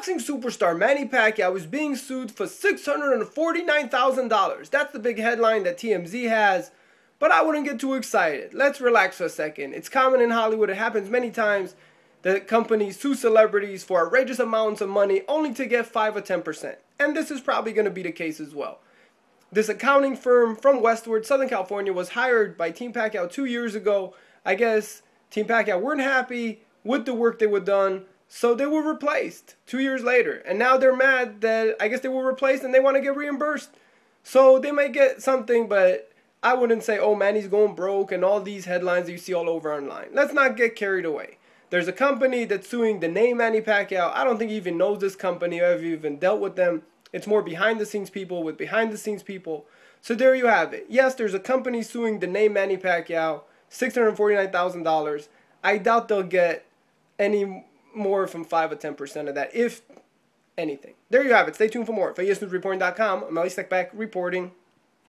boxing superstar Manny Pacquiao is being sued for $649,000. That's the big headline that TMZ has. But I wouldn't get too excited. Let's relax for a second. It's common in Hollywood, it happens many times that companies sue celebrities for outrageous amounts of money only to get 5 or 10%. And this is probably going to be the case as well. This accounting firm from Westwood, Southern California, was hired by Team Pacquiao two years ago. I guess Team Pacquiao weren't happy with the work they were done, so they were replaced two years later. And now they're mad that I guess they were replaced and they want to get reimbursed. So they might get something, but I wouldn't say, oh man, he's going broke and all these headlines that you see all over online. Let's not get carried away. There's a company that's suing the name Manny Pacquiao. I don't think he even knows this company or have even dealt with them. It's more behind the scenes people with behind the scenes people. So there you have it. Yes, there's a company suing the name Manny Pacquiao, $649,000. I doubt they'll get any more from 5 or 10% of that, if anything. There you have it. Stay tuned for more. For ESNewsReporting.com, I'm Elie Seckbach reporting.